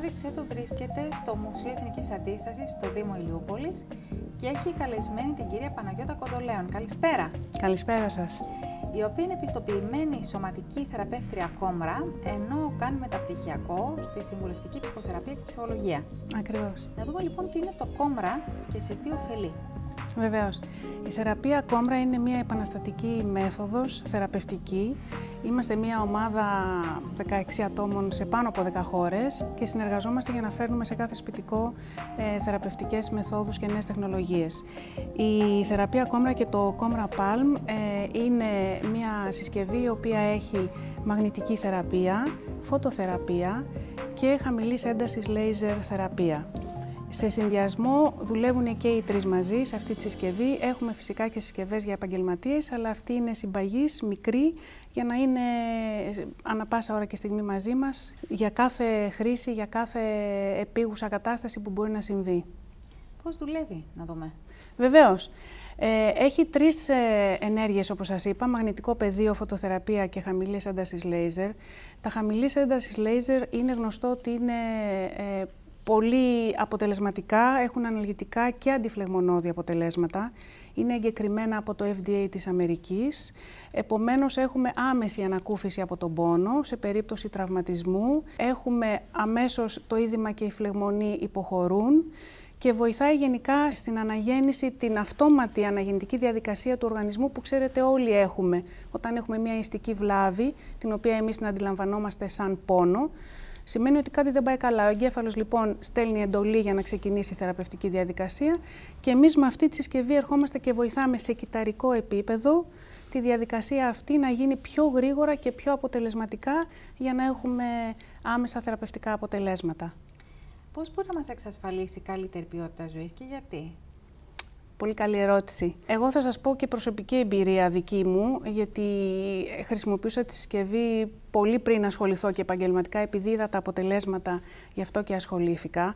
ανάδειξή του βρίσκεται στο Μουσείο Εθνικής Αντίστασης στο Δήμο Ηλιούπολης και έχει καλεσμένη την κυρία Παναγιώτα Κοντολέων. Καλησπέρα. Καλησπέρα σας. Η οποία είναι επιστοποιημένη σωματική θεραπεύτρια κόμρα, ενώ κάνει μεταπτυχιακό στη συμβουλευτική ψυχοθεραπεία και ψυχολογία. Ακριβώς. Να δούμε λοιπόν τι είναι το κόμρα και σε τι ωφελεί. Βεβαίως. Η θεραπεία κόμρα είναι μια επαναστατική μέθοδος θεραπευτική. Είμαστε μια ομάδα 16 ατόμων σε πάνω από 10 χώρες και συνεργαζόμαστε για να φέρνουμε σε κάθε σπιτικό ε, θεραπευτικές μεθόδους και νέες τεχνολογίες. Η θεραπεία κόμρα και το κόμρα Palm ε, είναι μια συσκευή η οποία έχει μαγνητική θεραπεία, φωτοθεραπεία και χαμηλής έντασης laser θεραπεία. Σε συνδυασμό δουλεύουν και οι τρεις μαζί σε αυτή τη συσκευή. Έχουμε φυσικά και συσκευές για επαγγελματίες, αλλά αυτή είναι συμπαγής, μικρή, για να είναι ανα πάσα ώρα και στιγμή μαζί μας, για κάθε χρήση, για κάθε επίγουσα κατάσταση που μπορεί να συμβεί. Πώς δουλεύει, να δούμε. Βεβαίως. Ε, έχει τρεις ε, ενέργειες, όπως σας είπα, μαγνητικό πεδίο, φωτοθεραπεία και χαμηλής έντασης λέιζερ. Τα χαμηλής έντασης λέιζερ είναι γνωστό ότι είναι ε, πολύ αποτελεσματικά, έχουν αναλυτικά και αντιφλεγμονώδη αποτελέσματα. Είναι εγκεκριμένα από το FDA της Αμερικής. Επομένως, έχουμε άμεση ανακούφιση από τον πόνο σε περίπτωση τραυματισμού. Έχουμε αμέσως το είδημα και η φλεγμονή υποχωρούν και βοηθάει γενικά στην αναγέννηση, την αυτόματη αναγεννητική διαδικασία του οργανισμού που ξέρετε όλοι έχουμε. Όταν έχουμε μια ιστική βλάβη, την οποία εμείς την αντιλαμβανόμαστε σαν πόνο, Σημαίνει ότι κάτι δεν πάει καλά. Ο εγκέφαλος λοιπόν στέλνει εντολή για να ξεκινήσει η θεραπευτική διαδικασία και εμείς με αυτή τη συσκευή ερχόμαστε και βοηθάμε σε κυταρικό επίπεδο τη διαδικασία αυτή να γίνει πιο γρήγορα και πιο αποτελεσματικά για να έχουμε άμεσα θεραπευτικά αποτελέσματα. Πώς μπορεί να μας εξασφαλίσει καλύτερη ποιότητα ζωής και γιατί; Πολύ καλή ερώτηση. Εγώ θα σας πω και προσωπική εμπειρία δική μου, γιατί χρησιμοποιούσα τη συσκευή πολύ πριν ασχοληθώ και επαγγελματικά, επειδή είδα τα αποτελέσματα, γι' αυτό και ασχολήθηκα.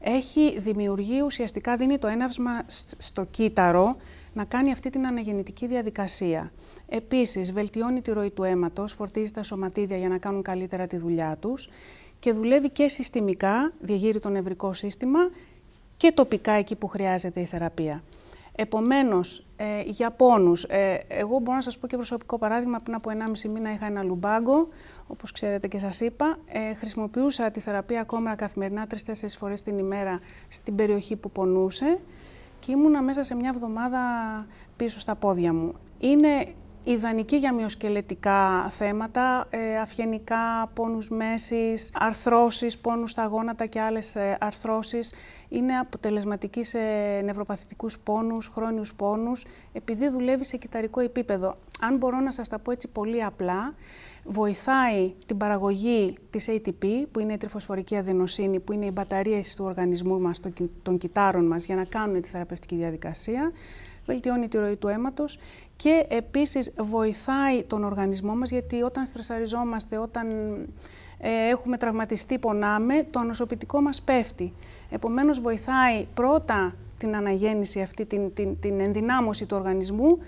Έχει δημιουργεί, ουσιαστικά δίνει το έναυσμα στο κύτταρο να κάνει αυτή την αναγεννητική διαδικασία. Επίσης, βελτιώνει τη ροή του αίματος, φορτίζει τα σωματίδια για να κάνουν καλύτερα τη δουλειά τους και δουλεύει και συστημικά, διαγείρει το νευρικό σύστημα και τοπικά εκεί που χρειάζεται η θεραπεία. Επομένως, ε, για πόνους, ε, εγώ μπορώ να σας πω και προσωπικό παράδειγμα, πριν από 1,5 μήνα είχα ένα λουμπάγκο, όπως ξέρετε και σας είπα. Ε, χρησιμοποιούσα τη θεραπεία ακόμα καθημερινά 3-4 φορές την ημέρα στην περιοχή που πονούσε και ήμουνα μέσα σε μια εβδομάδα πίσω στα πόδια μου. Είναι ιδανική για μειοσκελετικά θέματα, ε, αυγενικά, πόνους μέσης, αρθρώσεις, πόνους στα γόνατα και άλλες ε, αρθρώσεις. Είναι αποτελεσματική σε νευροπαθητικούς πόνους, χρόνιους πόνους, επειδή δουλεύει σε κυταρικό επίπεδο. Αν μπορώ να σας τα πω έτσι πολύ απλά, βοηθάει την παραγωγή της ATP, που είναι η τριφοσφορική αδενοσύνη, που είναι οι μπαταρίες του οργανισμού μας, των κυτάρων μας, για να κάνουν τη θεραπευτική διαδικασία βελτιώνει τη ροή του αίματος και επίσης βοηθάει τον οργανισμό μας γιατί όταν στρεσαριζόμαστε, όταν ε, έχουμε τραυματιστεί, πονάμε, το ανοσοποιητικό μας πέφτει. Επομένως βοηθάει πρώτα την αναγέννηση αυτή, την, την, την ενδυνάμωση του οργανισμού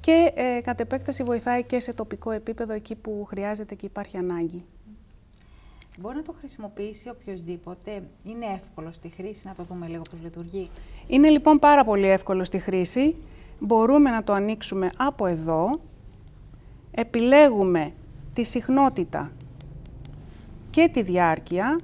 και ε, κατ' επέκταση βοηθάει και σε τοπικό επίπεδο εκεί που χρειάζεται και υπάρχει ανάγκη. Μπορεί να το χρησιμοποιήσει οποιοδήποτε. Είναι εύκολο στη χρήση, να το δούμε λίγο πώς λειτουργεί; Είναι λοιπόν πάρα πολύ εύκολο στη χρήση. Μπορούμε να το ανοίξουμε από εδώ. Επιλέγουμε τη συχνότητα και τη διάρκεια,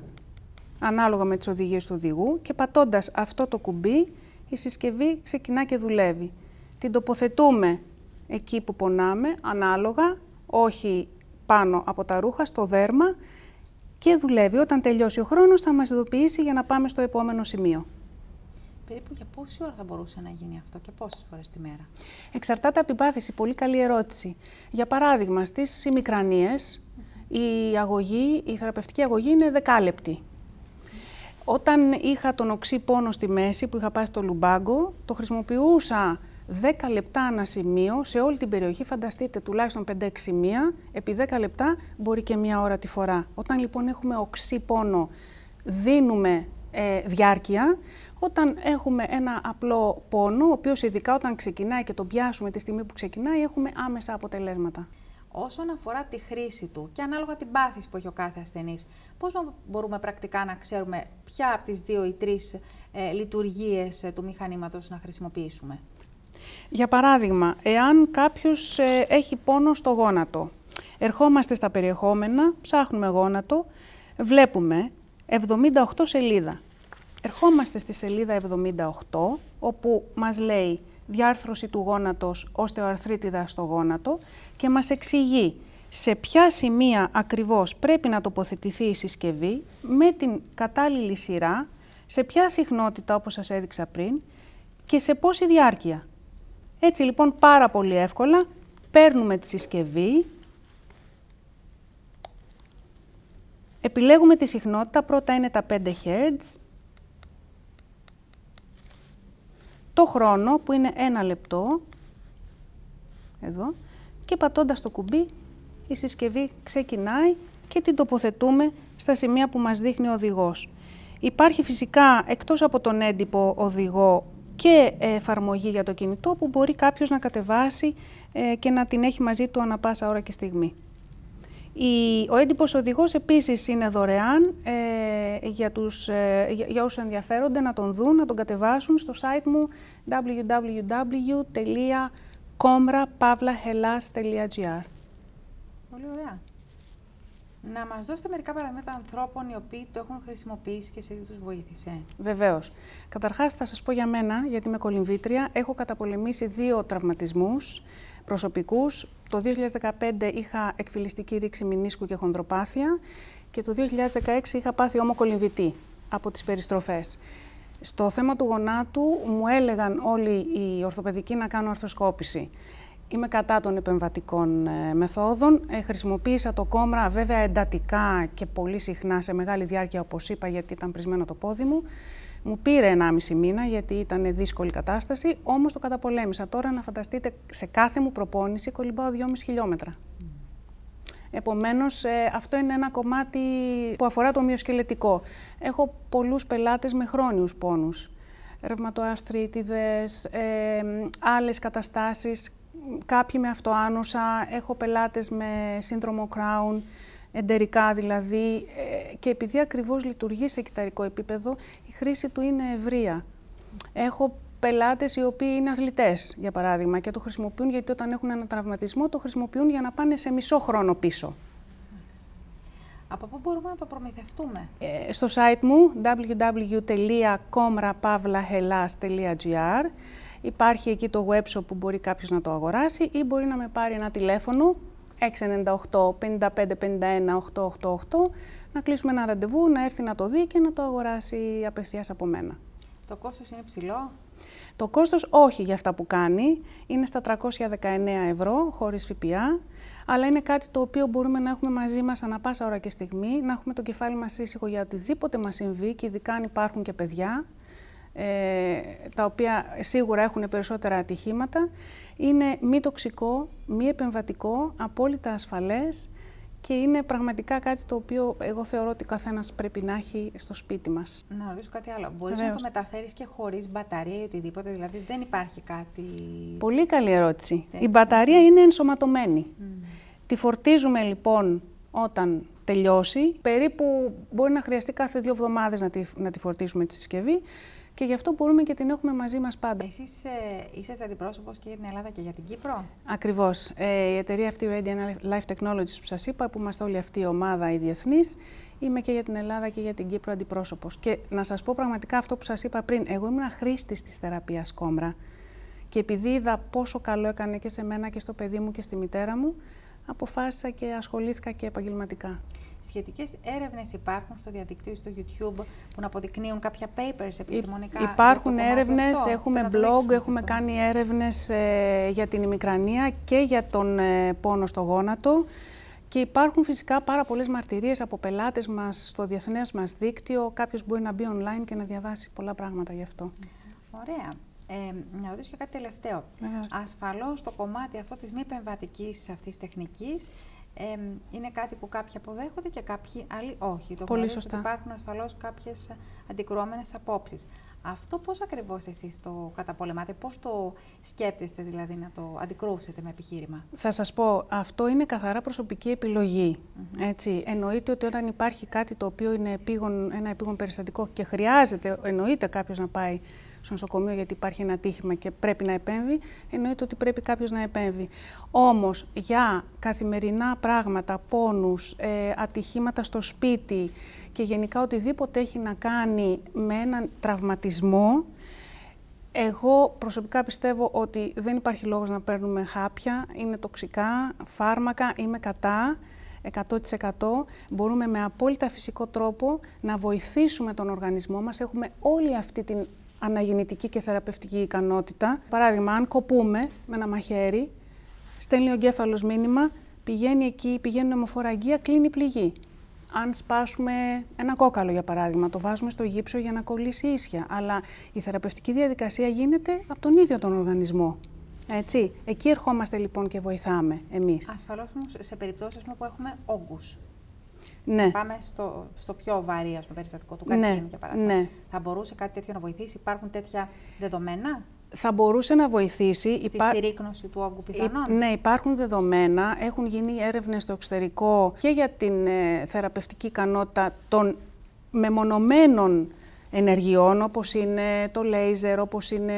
ανάλογα με τις οδηγίες του οδηγού και πατώντας αυτό το κουμπί, η συσκευή ξεκινά και δουλεύει. Την τοποθετούμε εκεί που πονάμε, ανάλογα, όχι πάνω από τα ρούχα, στο δέρμα και δουλεύει. Όταν τελειώσει ο χρόνος θα μας ειδοποιήσει για να πάμε στο επόμενο σημείο. Περίπου για πόση ώρα θα μπορούσε να γίνει αυτό και πόσες φορές τη μέρα; Εξαρτάται από την πάθηση. Πολύ καλή ερώτηση. Για παράδειγμα, στις ημικρανίες η, αγωγή, η θεραπευτική αγωγή είναι δεκάλεπτη. Όταν είχα τον οξύ πόνο στη μέση που είχα πάει στο Λουμπάγκο, το χρησιμοποιούσα 10 λεπτά ανά σημείο σε όλη την περιοχή. Φανταστείτε τουλάχιστον 5-6 σημεία, επί 10 λεπτά μπορεί και μία ώρα τη φορά. Όταν λοιπόν έχουμε οξύ πόνο, δίνουμε ε, διάρκεια. Όταν έχουμε ένα απλό πόνο, ο οποίος ειδικά όταν ξεκινάει και τον πιάσουμε τη στιγμή που ξεκινάει, έχουμε άμεσα αποτελέσματα. Όσον αφορά τη χρήση του και ανάλογα την πάθηση που έχει ο κάθε ασθενής, πώς μπορούμε πρακτικά να ξέρουμε ποια από τις δύο ή τρεις ε, λειτουργίες ε, του μηχανήματος να χρησιμοποιήσουμε; Για παράδειγμα, εάν κάποιος ε, έχει πόνο στο γόνατο, ερχόμαστε στα περιεχόμενα, ψάχνουμε γόνατο, βλέπουμε 78 σελίδα. Ερχόμαστε στη σελίδα 78, όπου μας λέει διάρθρωση του γόνατος οστεοαρθρίτιδα στο γόνατο και μας εξηγεί σε ποια σημεία ακριβώς πρέπει να τοποθετηθεί η συσκευή με την κατάλληλη σειρά, σε ποια συχνότητα όπως σας έδειξα πριν και σε πόση διάρκεια. Έτσι λοιπόν πάρα πολύ εύκολα παίρνουμε τη συσκευή, επιλέγουμε τη συχνότητα, πρώτα είναι τα 5 Hz, το χρόνο που είναι ένα λεπτό, εδώ, και πατώντας το κουμπί η συσκευή ξεκινάει και την τοποθετούμε στα σημεία που μας δείχνει ο οδηγός. Υπάρχει φυσικά εκτός από τον έντυπο οδηγό και εφαρμογή για το κινητό που μπορεί κάποιος να κατεβάσει ε, και να την έχει μαζί του ανα πάσα ώρα και στιγμή. Ο έντυπος οδηγός επίσης είναι δωρεάν ε, για, τους, ε, για, για όσους ενδιαφέρονται να τον δουν, να τον κατεβάσουν στο site μου www.komrapavlahelas.gr Πολύ ωραία. Να μας δώσετε μερικά παραδείγματα ανθρώπων οι οποίοι το έχουν χρησιμοποιήσει και σε τι τους βοήθησε. Βεβαίως. Καταρχάς θα σας πω για μένα, γιατί είμαι κολυμβήτρια, έχω καταπολεμήσει δύο τραυματισμούς προσωπικούς. Το 2015 είχα εκφυλιστική ρήξη μηνίσκου και χονδροπάθεια και το 2016 είχα πάθει όμο κολυμβητή από τις περιστροφές. Στο θέμα του γονάτου μου έλεγαν όλοι οι ορθοπαιδικοί να κάνω αρθροσκόπηση. Είμαι κατά των επεμβατικών ε, μεθόδων. Ε, χρησιμοποίησα το κόμρα βέβαια εντατικά και πολύ συχνά σε μεγάλη διάρκεια όπως είπα γιατί ήταν πρισμένο το πόδι μου. Μου πήρε 1,5 μήνα γιατί ήταν δύσκολη κατάσταση, όμως το καταπολέμησα. Τώρα να φανταστείτε σε κάθε μου προπόνηση κολυμπάω 2,5 χιλιόμετρα. Επομένως, ε, αυτό είναι ένα κομμάτι που αφορά το μυοσκελετικό. Έχω πολλούς πελάτες με χρόνιους πόνους. Ρευματοαρθρίτιδες, ε, άλλες καταστάσεις, κάποιοι με αυτοάνωσα, έχω πελάτες με σύνδρομο Crown, εντερικά δηλαδή, ε, και επειδή ακριβώς λειτουργεί σε κυταρικό επίπεδο, η χρήση του είναι ευρεία. Έχω πελάτες οι οποίοι είναι αθλητές, για παράδειγμα, και το χρησιμοποιούν γιατί όταν έχουν ένα τραυματισμό το χρησιμοποιούν για να πάνε σε μισό χρόνο πίσω. Από πού μπορούμε να το προμηθευτούμε; Ε, στο site μου www.komrapavlahelas.gr Υπάρχει εκεί το web shop που μπορεί κάποιος να το αγοράσει ή μπορεί να με πάρει ένα τηλέφωνο 698 55 51 888 να κλείσουμε ένα ραντεβού, να έρθει να το δει και να το αγοράσει απευθείας από μένα. Το κόστος είναι ψηλό; Το κόστος όχι για αυτά που κάνει, είναι στα 319 ευρώ χωρίς ΦΠΑ, αλλά είναι κάτι το οποίο μπορούμε να έχουμε μαζί μας ανα πάσα ώρα και στιγμή, να έχουμε το κεφάλι μας ήσυχο για οτιδήποτε μας συμβεί και ειδικά αν υπάρχουν και παιδιά, ε, τα οποία σίγουρα έχουν περισσότερα ατυχήματα, είναι μη τοξικό, μη επεμβατικό, απόλυτα ασφαλές και είναι πραγματικά κάτι το οποίο εγώ θεωρώ ότι ο καθένας πρέπει να έχει στο σπίτι μας. Να ρωτήσω κάτι άλλο. Μπορείς να το μεταφέρεις και χωρίς μπαταρία ή οτιδήποτε, δηλαδή δεν υπάρχει κάτι. Πολύ καλή ερώτηση. Η μπαταρία είναι ενσωματωμένη. Τη φορτίζουμε λοιπόν όταν τελειώσει. Περίπου μπορεί να χρειαστεί κάθε δύο εβδομάδες να τη, να τη φορτίσουμε τη συσκευή και γι' αυτό μπορούμε και την έχουμε μαζί μας πάντα. Εσείς ε, είσαστε αντιπρόσωπος και για την Ελλάδα και για την Κύπρο; Ακριβώς. Ε, η εταιρεία αυτή, Radiant Life Technologies που σας είπα, που είμαστε όλη αυτή η ομάδα η διεθνής, είμαι και για την Ελλάδα και για την Κύπρο αντιπρόσωπος. Και να σας πω πραγματικά αυτό που σας είπα πριν, εγώ ήμουν χρήστη της θεραπείας κόμρα και επειδή είδα πόσο καλό έκανε και σε μένα και στο παιδί μου και στη μητέρα μου, αποφάσισα και ασχολήθηκα και επαγγελματικά. Σχετικές έρευνες υπάρχουν στο διαδικτύο στο YouTube που να αποδεικνύουν κάποια papers επιστημονικά; Υπάρχουν έρευνες, έχουμε blog, έχουμε κάνει έρευνες ε, για την ημικρανία και για τον ε, πόνο στο γόνατο. Και υπάρχουν φυσικά πάρα πολλές μαρτυρίες από πελάτες μας στο διεθνές μας δίκτυο. Κάποιος μπορεί να μπει online και να διαβάσει πολλά πράγματα γι' αυτό. Ωραία. Ε, να ρωτήσω και κάτι τελευταίο. Ασφαλώς το κομμάτι αυτό της μη επεμβατικής αυτής τεχνικής ε, είναι κάτι που κάποιοι αποδέχονται και κάποιοι άλλοι όχι. Το Πολύ σωστά. Ότι υπάρχουν ασφαλώς κάποιες αντικρουόμενες απόψεις. Αυτό πώς ακριβώς εσείς το καταπολεμάτε, πώς το σκέπτεστε δηλαδή να το αντικρούσετε με επιχείρημα; Θα σας πω, αυτό είναι καθαρά προσωπική επιλογή. έτσι. Εννοείται ότι όταν υπάρχει κάτι το οποίο είναι επίγον, ένα επίγον περιστατικό και χρειάζεται, εννοείται κάποιος να πάει στο νοσοκομείο γιατί υπάρχει ένα τύχημα και πρέπει να επέμβει, εννοείται ότι πρέπει κάποιος να επέμβει. Όμως για καθημερινά πράγματα, πόνους, ε, ατυχήματα στο σπίτι και γενικά οτιδήποτε έχει να κάνει με έναν τραυματισμό, εγώ προσωπικά πιστεύω ότι δεν υπάρχει λόγος να παίρνουμε χάπια, είναι τοξικά, φάρμακα, είμαι κατά. 100% μπορούμε με απόλυτα φυσικό τρόπο να βοηθήσουμε τον οργανισμό μας. Έχουμε όλη αυτή την αναγεννητική και θεραπευτική ικανότητα. Παράδειγμα, αν κοπούμε με ένα μαχαίρι, στέλνει ο εγκέφαλος μήνυμα, πηγαίνει εκεί, πηγαίνει νομοφοραγγεία, κλείνει πληγή. Αν σπάσουμε ένα κόκαλο, για παράδειγμα, το βάζουμε στο γύψο για να κολλήσει ίσια. Αλλά η θεραπευτική διαδικασία γίνεται από τον ίδιο τον οργανισμό. Έτσι. Εκεί ερχόμαστε λοιπόν και βοηθάμε εμείς. Ασφαλώς όμως σε περιπτώσεις που έχουμε όγκους. Ναι. Πάμε στο, στο πιο βαρύ ας περιστατικό του καρκίνου, ναι. για παράδειγμα. Ναι. Θα μπορούσε κάτι τέτοιο να βοηθήσει, υπάρχουν τέτοια δεδομένα; Θα μπορούσε να βοηθήσει. Στη υπά... συρρήκνωση του όγκου πιθανόν. Ναι, υπάρχουν δεδομένα. Έχουν γίνει έρευνες στο εξωτερικό και για την ε, θεραπευτική ικανότητα των μεμονωμένων ενεργειών, όπως είναι το λέιζερ, όπως είναι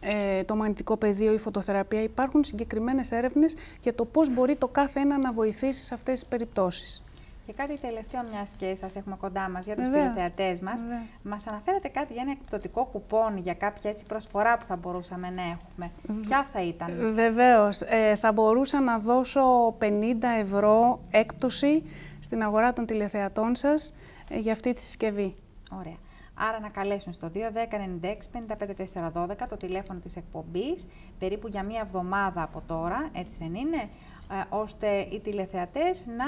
ε, το μαγνητικό πεδίο, η φωτοθεραπεία. Υπάρχουν συγκεκριμένες έρευνες για το πώς μπορεί το κάθε ένα να βοηθήσει σε αυτές τις περιπτώσεις. Και κάτι τελευταίο, μιας και σας έχουμε κοντά μας για τους τηλεθεατές μας, μας αναφέρετε κάτι για ένα εκπτωτικό κουπόν για κάποια έτσι προσφορά που θα μπορούσαμε να έχουμε. Ποια θα ήταν, Βεβαίως. Ε, θα μπορούσα να δώσω 50 ευρώ έκπτωση στην αγορά των τηλεθεατών σας ε, για αυτή τη συσκευή. Ωραία. Άρα να καλέσουν στο 210 96 55 το τηλέφωνο της εκπομπής, περίπου για μία εβδομάδα από τώρα, έτσι δεν είναι, ε, ώστε οι τηλεθεατές να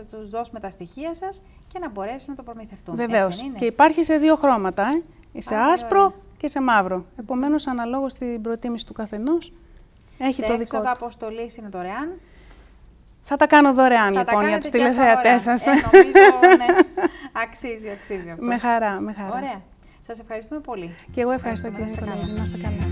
ε, τους δώσουμε τα στοιχεία σας και να μπορέσουν να το προμηθευτούν. Βεβαίως. Και υπάρχει σε δύο χρώματα, ε. σε άσπρο και σε μαύρο. Επομένως, αναλόγως στην προτίμηση του καθενός, έχει το δικό του. Τα αποστολή είναι δωρεάν. Θα τα κάνω δωρεάν θα λοιπόν για τους τηλεθεατές σας. Ε, νομίζω, ναι. αξίζει, αξίζει αυτό. Με χαρά, με χαρά. Ωραία. Σας ευχαριστούμε πολύ. Και εγώ ευχαριστώ κύριε Νικολαίδη. Να είστε καλά.